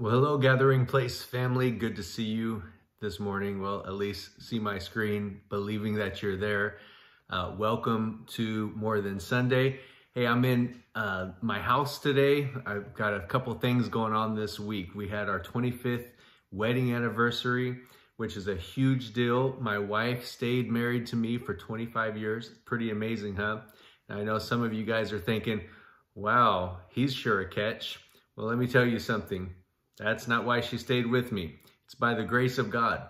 Well, hello, Gathering Place family. Good to see you this morning. Well, at least see my screen, believing that you're there. Uh, welcome to More Than Sunday. Hey, I'm in uh, my house today. I've got a couple things going on this week. We had our 25th wedding anniversary, which is a huge deal. My wife stayed married to me for 25 years. Pretty amazing, huh? And I know some of you guys are thinking, wow, he's sure a catch. Well, let me tell you something. That's not why she stayed with me. It's by the grace of God.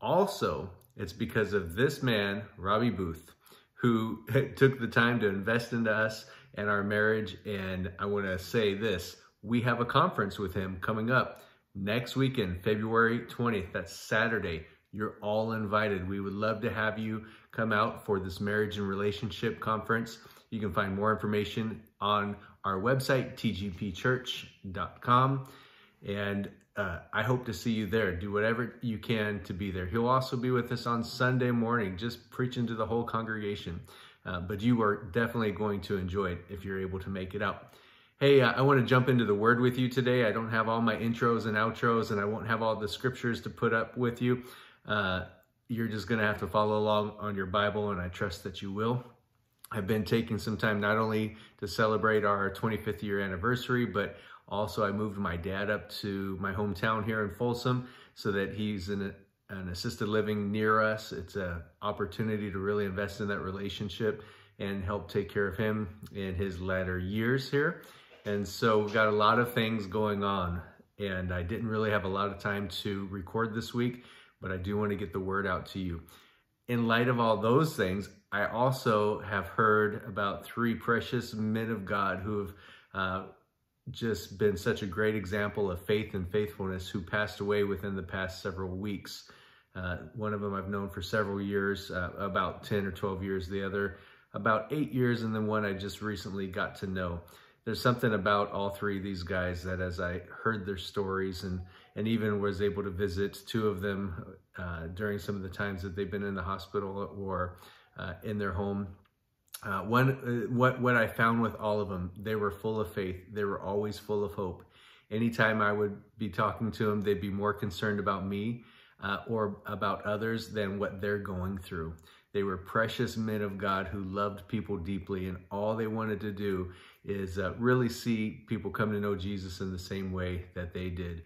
Also, it's because of this man, Robbie Booth, who took the time to invest into us and our marriage. And I want to say this we have a conference with him coming up next weekend, February 20th. That's Saturday. You're all invited. We would love to have you come out for this marriage and relationship conference. You can find more information on our website, tgpchurch.com. And uh, I hope to see you there. Do whatever you can to be there. He'll also be with us on Sunday morning, just preaching to the whole congregation. Uh, but you are definitely going to enjoy it if you're able to make it out. Hey, uh, I want to jump into the word with you today. I don't have all my intros and outros, and I won't have all the scriptures to put up with you. Uh, you're just going to have to follow along on your Bible, and I trust that you will. I've been taking some time not only to celebrate our 25th year anniversary, but also, I moved my dad up to my hometown here in Folsom so that he's in a, an assisted living near us. It's an opportunity to really invest in that relationship and help take care of him in his latter years here. And so we've got a lot of things going on and I didn't really have a lot of time to record this week, but I do want to get the word out to you. In light of all those things, I also have heard about three precious men of God who have uh, just been such a great example of faith and faithfulness who passed away within the past several weeks. Uh, one of them I've known for several years, uh, about 10 or 12 years, the other about eight years, and then one I just recently got to know. There's something about all three of these guys that as I heard their stories and, and even was able to visit two of them uh, during some of the times that they've been in the hospital or uh, in their home, uh, one, uh, what, what I found with all of them, they were full of faith. They were always full of hope. Anytime I would be talking to them, they'd be more concerned about me uh, or about others than what they're going through. They were precious men of God who loved people deeply, and all they wanted to do is uh, really see people come to know Jesus in the same way that they did.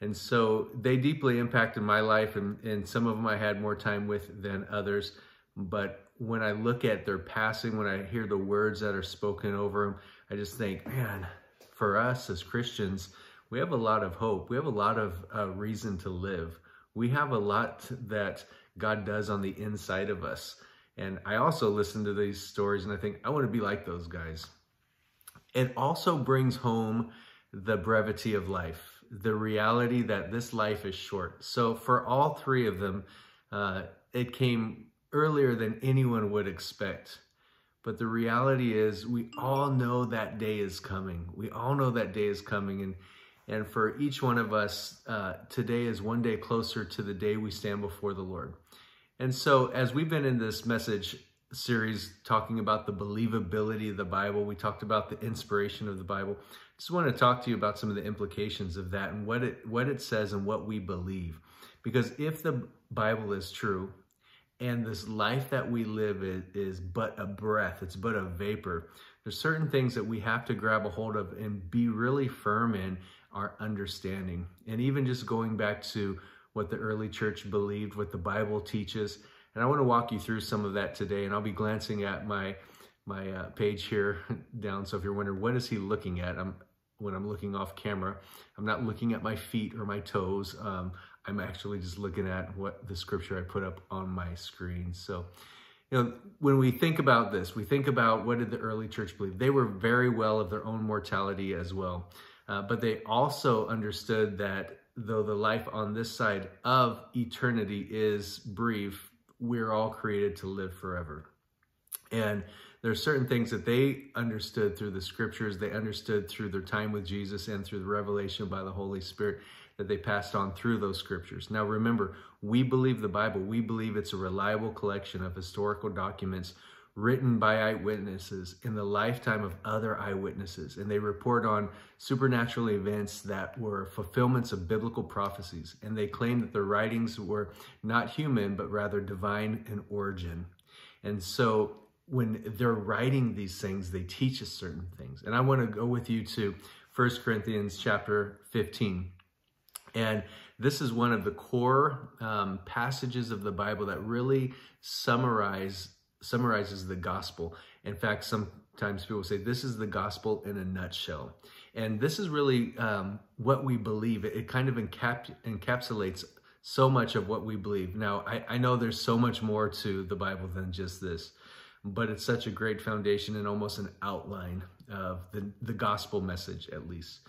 And so they deeply impacted my life, and, and some of them I had more time with than others. But when I look at their passing, when I hear the words that are spoken over them, I just think, man, for us as Christians, we have a lot of hope. We have a lot of uh, reason to live. We have a lot that God does on the inside of us. And I also listen to these stories and I think, I want to be like those guys. It also brings home the brevity of life, the reality that this life is short. So for all three of them, uh, it came earlier than anyone would expect. But the reality is we all know that day is coming. We all know that day is coming. And, and for each one of us, uh, today is one day closer to the day we stand before the Lord. And so as we've been in this message series talking about the believability of the Bible, we talked about the inspiration of the Bible. Just want to talk to you about some of the implications of that and what it what it says and what we believe. Because if the Bible is true, and this life that we live is, is but a breath, it's but a vapor. There's certain things that we have to grab a hold of and be really firm in our understanding. And even just going back to what the early church believed, what the Bible teaches. And I want to walk you through some of that today. And I'll be glancing at my my uh, page here down. So if you're wondering, what is he looking at? I'm when I'm looking off camera, I'm not looking at my feet or my toes. Um, I'm actually just looking at what the scripture I put up on my screen. So, you know, when we think about this, we think about what did the early church believe? They were very well of their own mortality as well. Uh, but they also understood that though the life on this side of eternity is brief, we're all created to live forever. And there are certain things that they understood through the scriptures, they understood through their time with Jesus and through the revelation by the Holy Spirit that they passed on through those scriptures. Now remember, we believe the Bible. We believe it's a reliable collection of historical documents written by eyewitnesses in the lifetime of other eyewitnesses. And they report on supernatural events that were fulfillments of biblical prophecies. And they claim that the writings were not human, but rather divine in origin. And so when they're writing these things, they teach us certain things. And I want to go with you to 1 Corinthians chapter 15. And this is one of the core um, passages of the Bible that really summarize summarizes the gospel. In fact, sometimes people say this is the gospel in a nutshell. And this is really um, what we believe. It, it kind of encap- encapsulates so much of what we believe. Now, I, I know there's so much more to the Bible than just this, but it's such a great foundation and almost an outline of the, the gospel message, at least.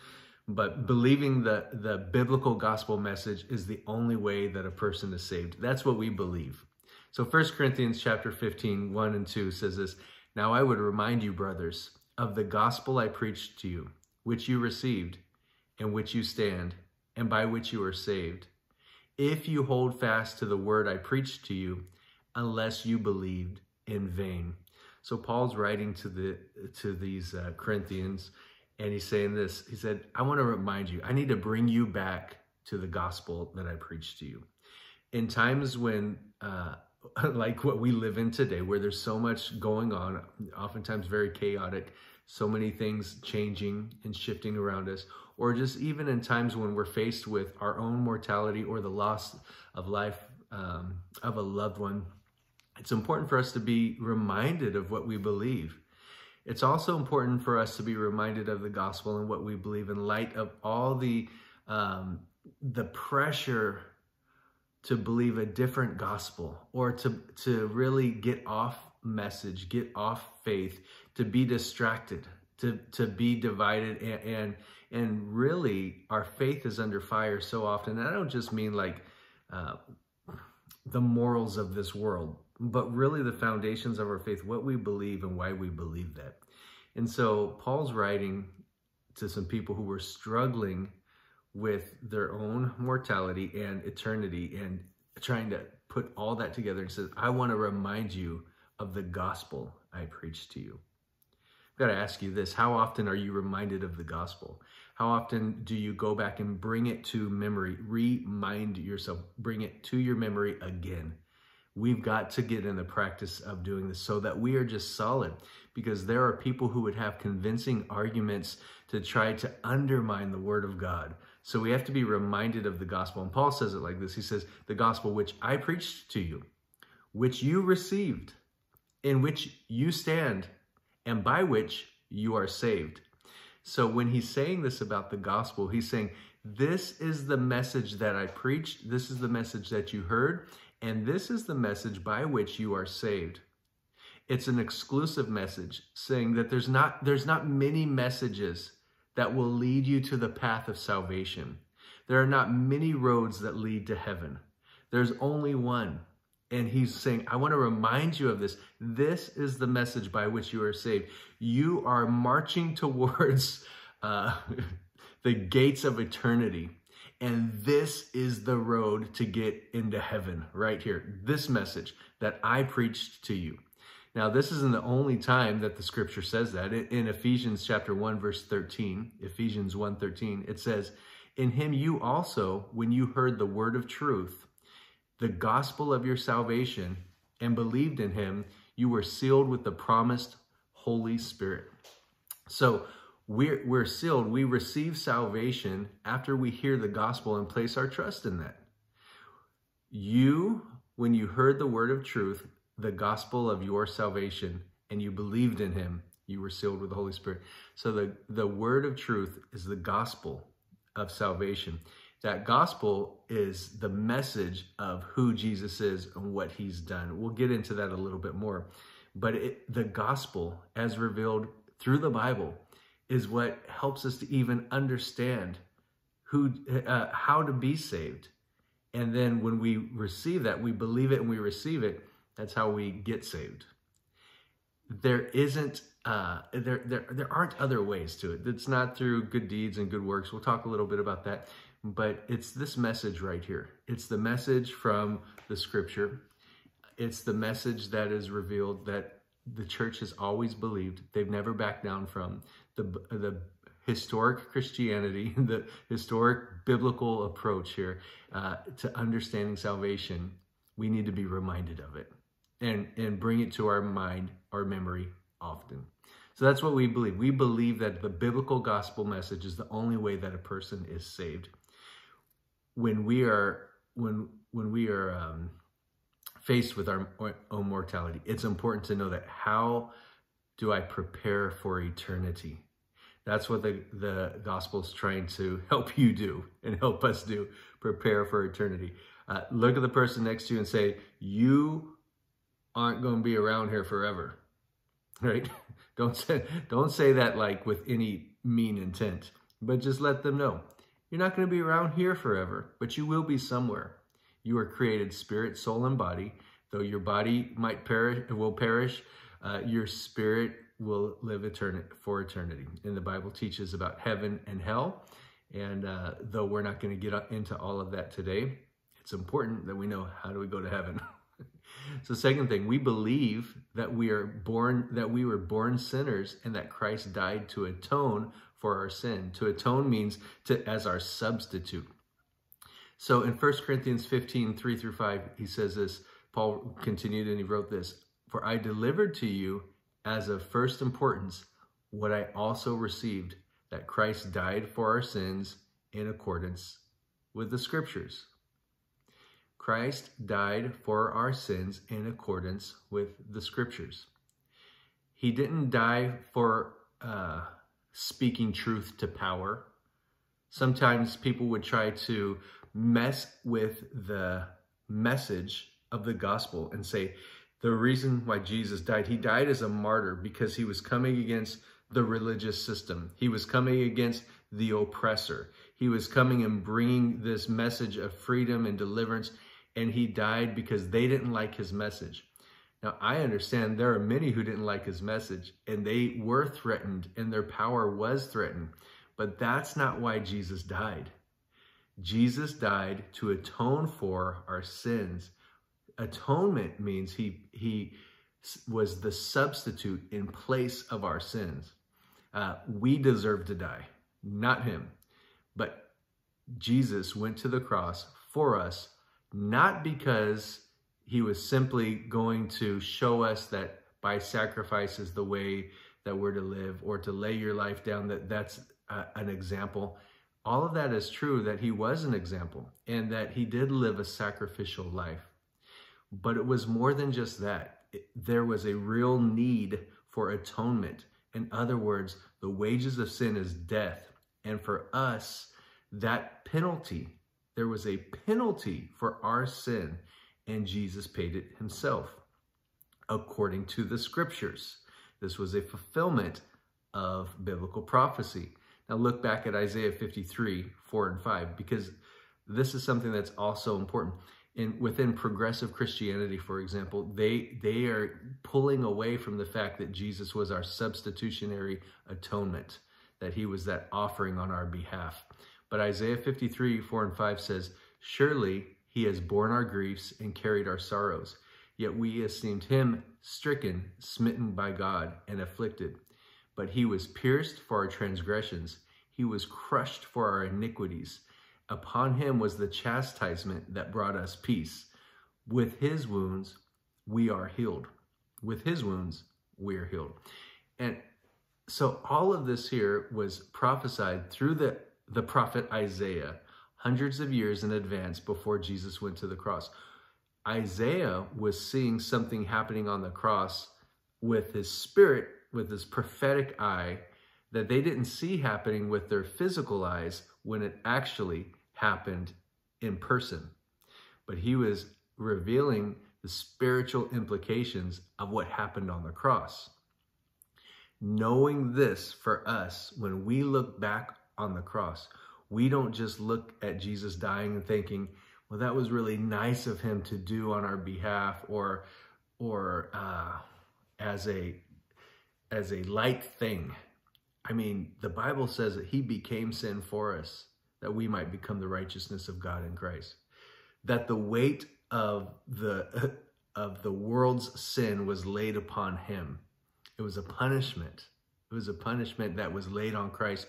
But believing the, the biblical gospel message is the only way that a person is saved. That's what we believe. So 1 Corinthians chapter 15, 1 and 2 says this, Now I would remind you, brothers, of the gospel I preached to you, which you received, in which you stand, and by which you are saved, if you hold fast to the word I preached to you, unless you believed in vain. So Paul's writing to the to these uh, Corinthians and he's saying this. He said, I want to remind you, I need to bring you back to the gospel that I preached to you. In times when, uh, like what we live in today, where there's so much going on, oftentimes very chaotic, so many things changing and shifting around us, or just even in times when we're faced with our own mortality or the loss of life um, of a loved one, it's important for us to be reminded of what we believe. It's also important for us to be reminded of the gospel and what we believe in light of all the um, the pressure to believe a different gospel or to to really get off message, get off faith, to be distracted, to to be divided and and, and really our faith is under fire so often. And I don't just mean like uh, the morals of this world, but really the foundations of our faith, what we believe and why we believe that. And so Paul's writing to some people who were struggling with their own mortality and eternity and trying to put all that together and says, I want to remind you of the gospel I preached to you. I've got to ask you this how often are you reminded of the gospel? How often do you go back and bring it to memory? Remind yourself, bring it to your memory again. We've got to get in the practice of doing this so that we are just solid because there are people who would have convincing arguments to try to undermine the word of God. So we have to be reminded of the gospel. And Paul says it like this He says, The gospel which I preached to you, which you received, in which you stand, and by which you are saved. So when he's saying this about the gospel, he's saying, This is the message that I preached, this is the message that you heard, and this is the message by which you are saved. It's an exclusive message saying that there's not, there's not many messages that will lead you to the path of salvation. There are not many roads that lead to heaven. There's only one. And he's saying, I want to remind you of this. This is the message by which you are saved. You are marching towards uh, the gates of eternity. And this is the road to get into heaven right here. This message that I preached to you. Now, this isn't the only time that the scripture says that. In Ephesians chapter 1, verse 13, Ephesians 1 13, it says, In him you also, when you heard the word of truth, the gospel of your salvation, and believed in him, you were sealed with the promised Holy Spirit. So we're, we're sealed. We receive salvation after we hear the gospel and place our trust in that. You, when you heard the word of truth, the gospel of your salvation, and you believed in him, you were sealed with the Holy Spirit. So the, the word of truth is the gospel of salvation. That gospel is the message of who Jesus is and what he's done. We'll get into that a little bit more. But it, the gospel, as revealed through the Bible, is what helps us to even understand who uh, how to be saved. And then when we receive that we believe it and we receive it that's how we get saved. There isn't uh, there, there there aren't other ways to it. It's not through good deeds and good works. We'll talk a little bit about that but it's this message right here. It's the message from the scripture. It's the message that is revealed that the church has always believed, they've never backed down from the, the historic Christianity, the historic biblical approach here uh, to understanding salvation, we need to be reminded of it and, and bring it to our mind, our memory often. So that's what we believe. We believe that the biblical gospel message is the only way that a person is saved. When we are when when we are um, faced with our own mortality, it's important to know that how do I prepare for eternity? That's what the, the gospel is trying to help you do and help us do, prepare for eternity. Uh, look at the person next to you and say, you aren't going to be around here forever, right? don't say, don't say that like with any mean intent, but just let them know. You're not going to be around here forever, but you will be somewhere. You are created spirit, soul, and body. Though your body might perish, will perish, uh, your spirit will live eternity for eternity. And the Bible teaches about heaven and hell. And uh, though we're not going to get into all of that today, it's important that we know how do we go to heaven. so second thing, we believe that we are born that we were born sinners and that Christ died to atone for our sin. To atone means to as our substitute. So in 1 Corinthians 15, 3 through 5, he says this, Paul continued and he wrote this, For I delivered to you as of first importance what I also received, that Christ died for our sins in accordance with the scriptures. Christ died for our sins in accordance with the scriptures. He didn't die for uh, speaking truth to power. Sometimes people would try to mess with the message of the gospel and say, the reason why Jesus died. He died as a martyr because he was coming against the religious system. He was coming against the oppressor. He was coming and bringing this message of freedom and deliverance, and he died because they didn't like his message. Now, I understand there are many who didn't like his message, and they were threatened, and their power was threatened. But that's not why Jesus died. Jesus died to atone for our sins atonement means he he was the substitute in place of our sins. Uh, we deserve to die, not him. But Jesus went to the cross for us, not because he was simply going to show us that by sacrifice is the way that we're to live or to lay your life down, that that's uh, an example. All of that is true that he was an example and that he did live a sacrificial life. But it was more than just that. There was a real need for atonement. In other words, the wages of sin is death. And for us, that penalty, there was a penalty for our sin, and Jesus paid it himself according to the scriptures. This was a fulfillment of biblical prophecy. Now look back at Isaiah 53, 4 and 5, because this is something that's also important in within progressive Christianity, for example, they they are pulling away from the fact that Jesus was our substitutionary atonement, that he was that offering on our behalf. But Isaiah 53, 4 and 5 says, Surely he has borne our griefs and carried our sorrows, yet we esteemed him stricken, smitten by God, and afflicted. But he was pierced for our transgressions, he was crushed for our iniquities. Upon him was the chastisement that brought us peace. With his wounds, we are healed. With his wounds, we are healed. And so all of this here was prophesied through the, the prophet Isaiah hundreds of years in advance before Jesus went to the cross. Isaiah was seeing something happening on the cross with his spirit, with his prophetic eye, that they didn't see happening with their physical eyes when it actually happened in person, but he was revealing the spiritual implications of what happened on the cross. Knowing this for us, when we look back on the cross, we don't just look at Jesus dying and thinking, well, that was really nice of him to do on our behalf or, or uh, as a as a light thing. I mean, the Bible says that he became sin for us that we might become the righteousness of God in Christ. That the weight of the of the world's sin was laid upon him. It was a punishment. It was a punishment that was laid on Christ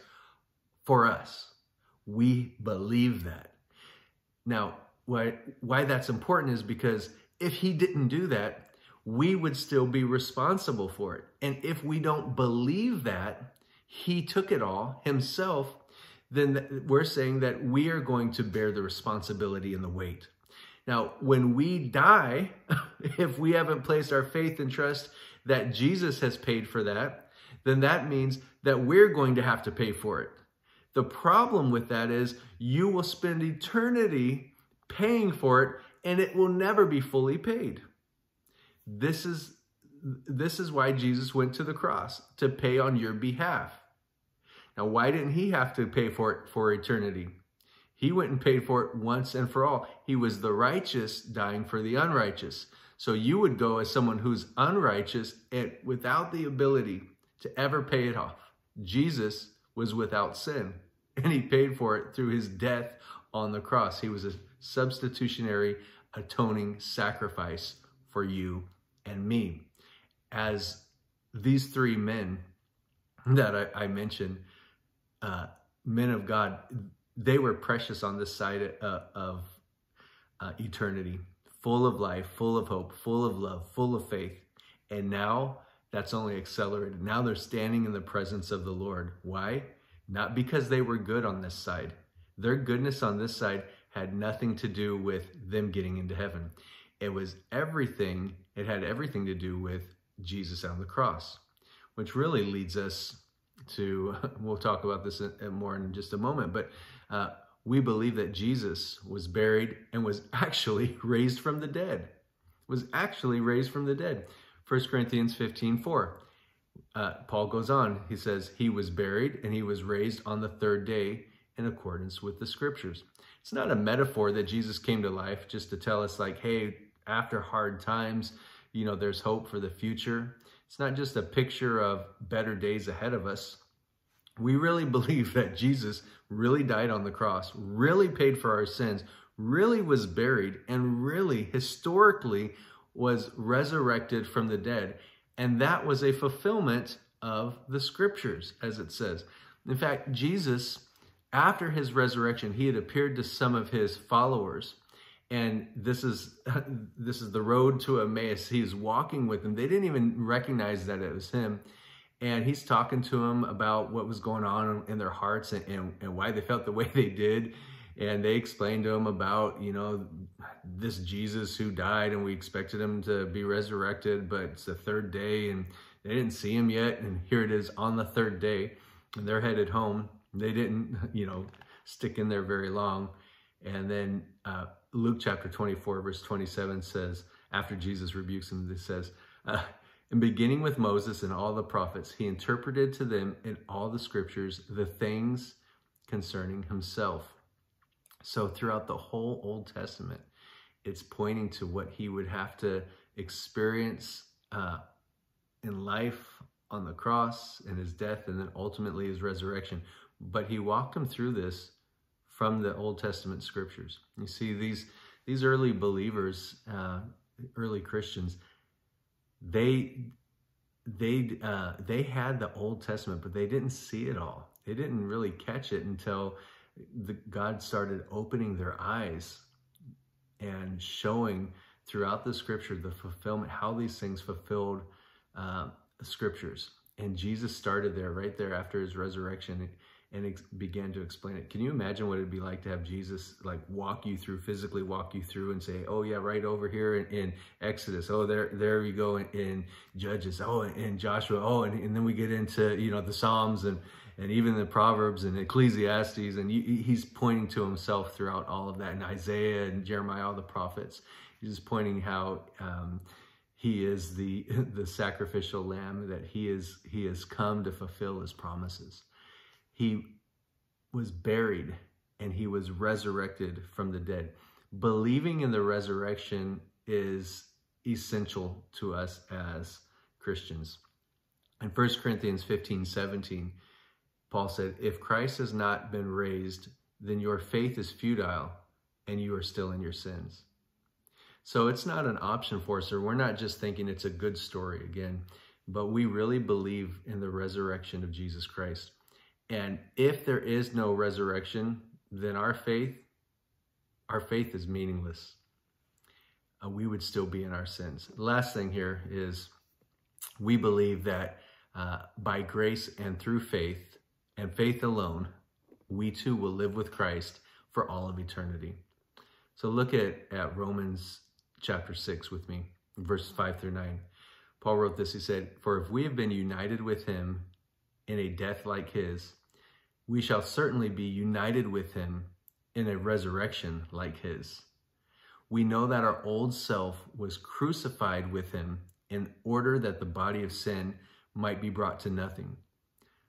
for us. We believe that. Now, why, why that's important is because if he didn't do that, we would still be responsible for it. And if we don't believe that he took it all himself, then we're saying that we are going to bear the responsibility and the weight. Now, when we die, if we haven't placed our faith and trust that Jesus has paid for that, then that means that we're going to have to pay for it. The problem with that is you will spend eternity paying for it and it will never be fully paid. This is this is why Jesus went to the cross to pay on your behalf. Now, why didn't he have to pay for it for eternity? He went and paid for it once and for all. He was the righteous dying for the unrighteous. So you would go as someone who's unrighteous and without the ability to ever pay it off. Jesus was without sin and he paid for it through his death on the cross. He was a substitutionary atoning sacrifice for you and me. As these three men that I, I mentioned, uh, men of God, they were precious on this side of uh, eternity, full of life, full of hope, full of love, full of faith. And now that's only accelerated. Now they're standing in the presence of the Lord. Why? Not because they were good on this side. Their goodness on this side had nothing to do with them getting into heaven. It was everything, it had everything to do with Jesus on the cross, which really leads us to, we'll talk about this more in just a moment, but uh, we believe that Jesus was buried and was actually raised from the dead. Was actually raised from the dead. 1 Corinthians 15 4. Uh, Paul goes on, he says, He was buried and he was raised on the third day in accordance with the scriptures. It's not a metaphor that Jesus came to life just to tell us, like, hey, after hard times, you know, there's hope for the future. It's not just a picture of better days ahead of us. We really believe that Jesus really died on the cross, really paid for our sins, really was buried, and really historically was resurrected from the dead. And that was a fulfillment of the scriptures, as it says. In fact, Jesus, after his resurrection, he had appeared to some of his followers. And this is this is the road to Emmaus. He's walking with them. They didn't even recognize that it was him and he's talking to them about what was going on in their hearts and, and, and, why they felt the way they did. And they explained to him about, you know, this Jesus who died and we expected him to be resurrected, but it's the third day and they didn't see him yet. And here it is on the third day and they're headed home. They didn't, you know, stick in there very long. And then uh, Luke chapter 24, verse 27 says, after Jesus rebukes him, this says, uh, and beginning with Moses and all the prophets, he interpreted to them in all the scriptures the things concerning himself. So throughout the whole Old Testament, it's pointing to what he would have to experience uh, in life on the cross and his death and then ultimately his resurrection. But he walked them through this from the Old Testament scriptures. You see, these, these early believers, uh, early Christians, they they uh, they had the Old Testament, but they didn't see it all. They didn't really catch it until the, God started opening their eyes and showing throughout the Scripture the fulfillment, how these things fulfilled uh, Scriptures. And Jesus started there, right there after his resurrection and ex- began to explain it. Can you imagine what it'd be like to have Jesus like walk you through, physically walk you through and say, oh yeah, right over here in, in Exodus. Oh, there, there we go in, in Judges. Oh, in Joshua. Oh, and, and then we get into, you know, the Psalms and, and even the Proverbs and Ecclesiastes. And he's pointing to himself throughout all of that. And Isaiah and Jeremiah, all the prophets. He's just pointing how, um, he is the the sacrificial lamb that he is he has come to fulfill his promises he was buried and he was resurrected from the dead. Believing in the resurrection is essential to us as Christians. In 1 Corinthians 15 17, Paul said, If Christ has not been raised, then your faith is futile and you are still in your sins. So it's not an option for us, or we're not just thinking it's a good story again, but we really believe in the resurrection of Jesus Christ. And if there is no resurrection, then our faith, our faith is meaningless. Uh, we would still be in our sins. last thing here is we believe that uh, by grace and through faith and faith alone, we too will live with Christ for all of eternity. So look at, at Romans chapter 6 with me, verses 5 through 9. Paul wrote this. He said, For if we have been united with him in a death like his, we shall certainly be united with him in a resurrection like his. We know that our old self was crucified with him in order that the body of sin might be brought to nothing,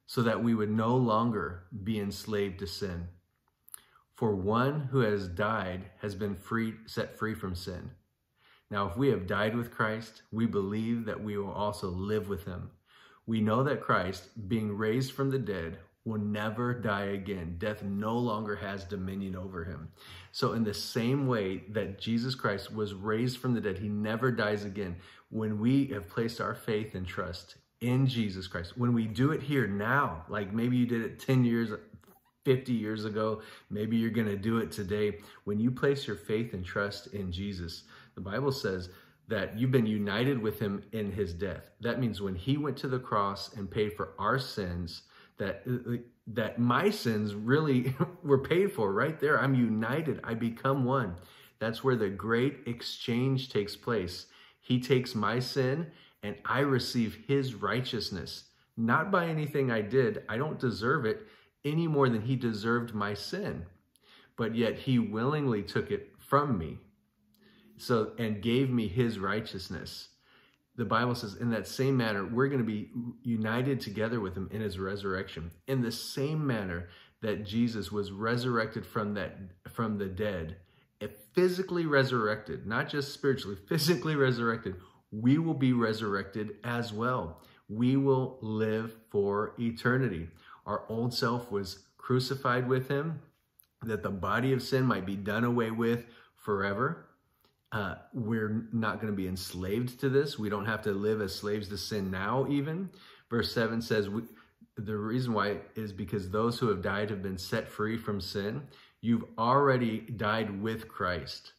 so that we would no longer be enslaved to sin. For one who has died has been free, set free from sin. Now, if we have died with Christ, we believe that we will also live with him. We know that Christ, being raised from the dead, will never die again. Death no longer has dominion over him. So, in the same way that Jesus Christ was raised from the dead, he never dies again. When we have placed our faith and trust in Jesus Christ, when we do it here now, like maybe you did it 10 years 50 years ago. Maybe you're going to do it today. When you place your faith and trust in Jesus, the Bible says that you've been united with him in his death. That means when he went to the cross and paid for our sins, that uh, that my sins really were paid for right there. I'm united. I become one. That's where the great exchange takes place. He takes my sin and I receive his righteousness, not by anything I did. I don't deserve it any more than he deserved my sin. But yet he willingly took it from me. So and gave me his righteousness. The Bible says in that same manner we're going to be united together with him in his resurrection. In the same manner that Jesus was resurrected from that from the dead, physically resurrected, not just spiritually, physically resurrected, we will be resurrected as well. We will live for eternity. Our old self was crucified with him, that the body of sin might be done away with forever. Uh, we're not going to be enslaved to this. We don't have to live as slaves to sin now, even. Verse 7 says, we, the reason why is because those who have died have been set free from sin. You've already died with Christ.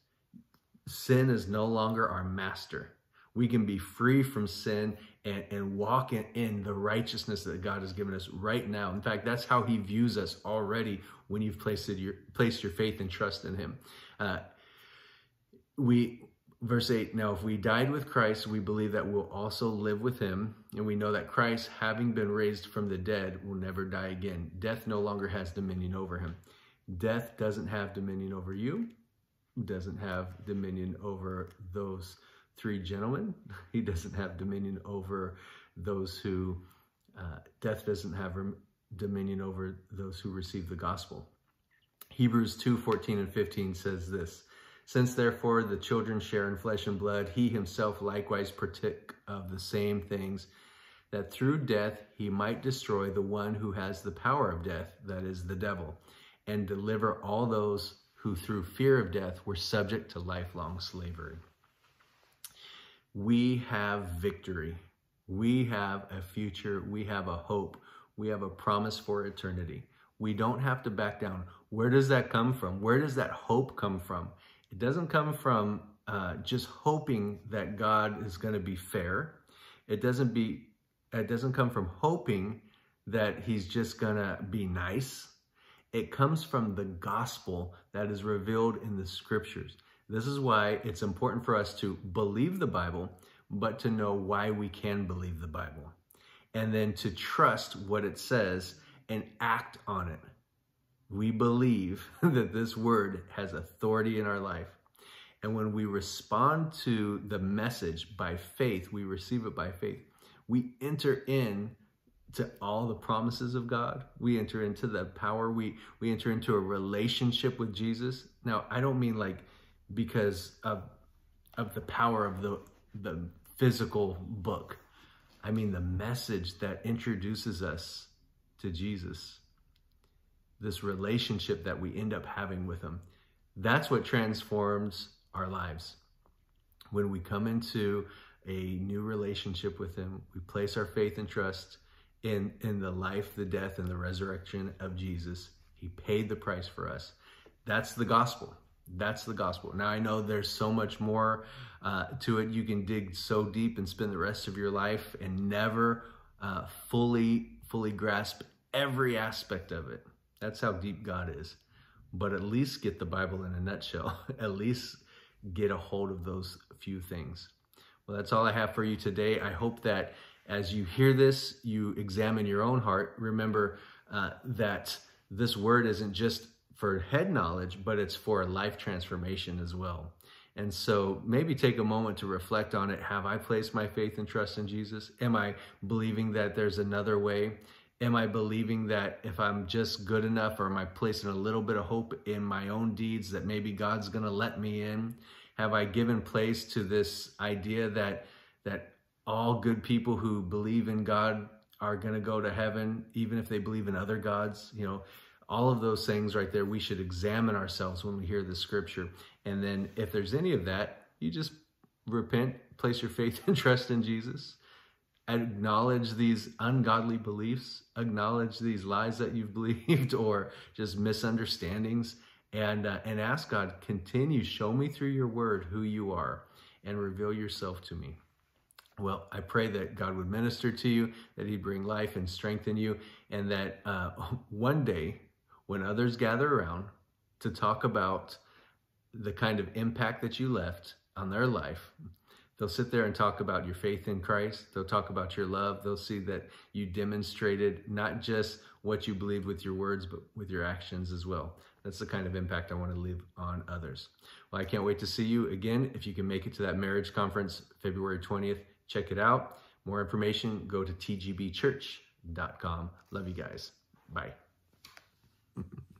Sin is no longer our master. We can be free from sin and, and walk in, in the righteousness that God has given us right now. In fact, that's how he views us already when you've placed, your, placed your faith and trust in him. Uh, we verse 8 now if we died with christ we believe that we'll also live with him and we know that christ having been raised from the dead will never die again death no longer has dominion over him death doesn't have dominion over you doesn't have dominion over those three gentlemen. He doesn't have dominion over those who, uh, death doesn't have dominion over those who receive the gospel. Hebrews 2 14 and 15 says this Since therefore the children share in flesh and blood, he himself likewise partook of the same things, that through death he might destroy the one who has the power of death, that is, the devil, and deliver all those who through fear of death were subject to lifelong slavery we have victory. We have a future. We have a hope. We have a promise for eternity. We don't have to back down. Where does that come from? Where does that hope come from? It doesn't come from uh, just hoping that God is going to be fair. It doesn't be. It doesn't come from hoping that He's just going to be nice. It comes from the gospel that is revealed in the scriptures. This is why it's important for us to believe the Bible, but to know why we can believe the Bible. And then to trust what it says and act on it. We believe that this word has authority in our life. And when we respond to the message by faith, we receive it by faith. We enter in to all the promises of God. We enter into the power. We we enter into a relationship with Jesus. Now, I don't mean like because of of the power of the the physical book. I mean the message that introduces us to Jesus. This relationship that we end up having with him. That's what transforms our lives. when we come into a new relationship with Him, we place our faith and trust in, in the life, the death, and the resurrection of Jesus. He paid the price for us. That's the gospel. That's the gospel. Now, I know there's so much more uh, to it. You can dig so deep and spend the rest of your life and never uh, fully, fully grasp every aspect of it. That's how deep God is. But at least get the Bible in a nutshell. at least get a hold of those few things. Well, that's all I have for you today. I hope that as you hear this, you examine your own heart. Remember uh, that this word isn't just for head knowledge, but it's for life transformation as well. And so maybe take a moment to reflect on it. Have I placed my faith and trust in Jesus? Am I believing that there's another way? Am I believing that if I'm just good enough, or am I placing a little bit of hope in my own deeds that maybe God's going to let me in? Have I given place to this idea that that all good people who believe in God are going to go to heaven, even if they believe in other gods? You know, all of those things right there, we should examine ourselves when we hear the scripture. And then if there's any of that, you just repent, place your faith and trust in Jesus acknowledge these ungodly beliefs, acknowledge these lies that you've believed or just misunderstandings, and uh, and ask God, continue, show me through your word who you are, and reveal yourself to me. Well, I pray that God would minister to you, that He'd bring life and strengthen you, and that uh, one day, when others gather around to talk about the kind of impact that you left on their life, They'll sit there and talk about your faith in Christ. They'll talk about your love. They'll see that you demonstrated not just what you believe with your words, but with your actions as well. That's the kind of impact I want to leave on others. Well, I can't wait to see you again. If you can make it to that marriage conference February 20th, check it out. More information, go to tgpchurch.com. Love you guys. Bye.